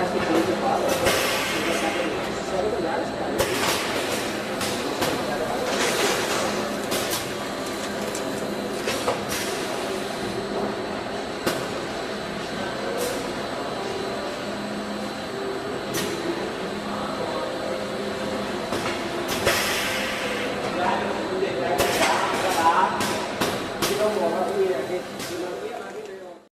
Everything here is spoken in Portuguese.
E